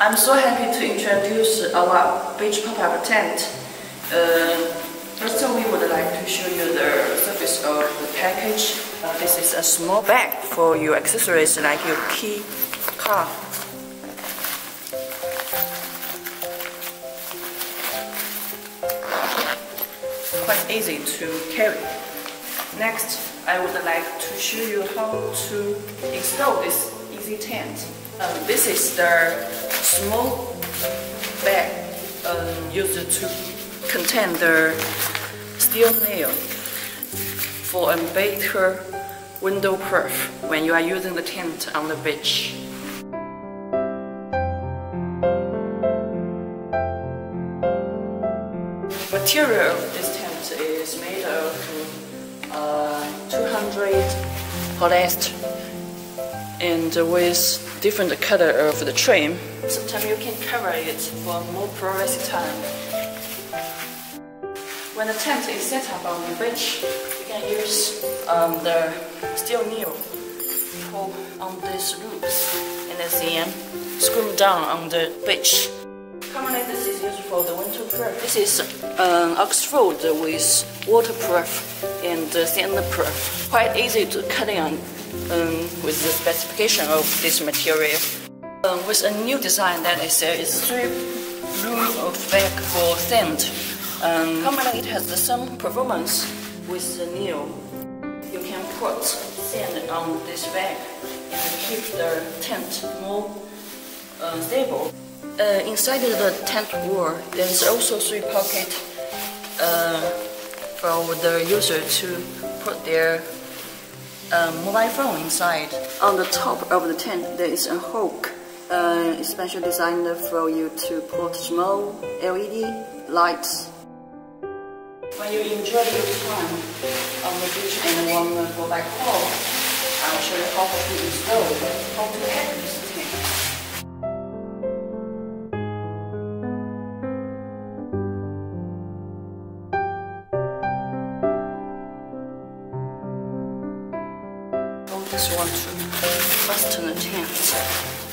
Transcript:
I'm so happy to introduce our beach pop-up tent. Uh, first we would like to show you the surface of the package. Uh, this is a small bag for your accessories like your key, car. Quite easy to carry. Next, I would like to show you how to install this easy tent. Um, this is the small bag um, used to contain the steel nail for a better window proof when you are using the tent on the beach. Material of this tent is made of uh, 200 polyester and with different color of the trim. Sometimes you can cover it for more privacy time. When the tent is set up on the beach, you can use um, the steel nail pull on these loops and then screw down on the beach. Commonly this is used for the winter winterproof. This is um, Oxford with waterproof and sandproof. Quite easy to cut in um, with the specification of this material. Um, with a new design that is there is three room of bag for sand. Um, commonly it has the same performance with the new. You can put sand on this bag and keep the tent more uh, stable. Uh, inside the tent wall, there is also three pockets uh, for the user to put their um, mobile phone inside. On the top of the tent, there is a hook, uh, especially designed for you to put small LED lights. When you enjoy your time on the beach and want to go back home, I'll show you how to install, this one to fasten the tent.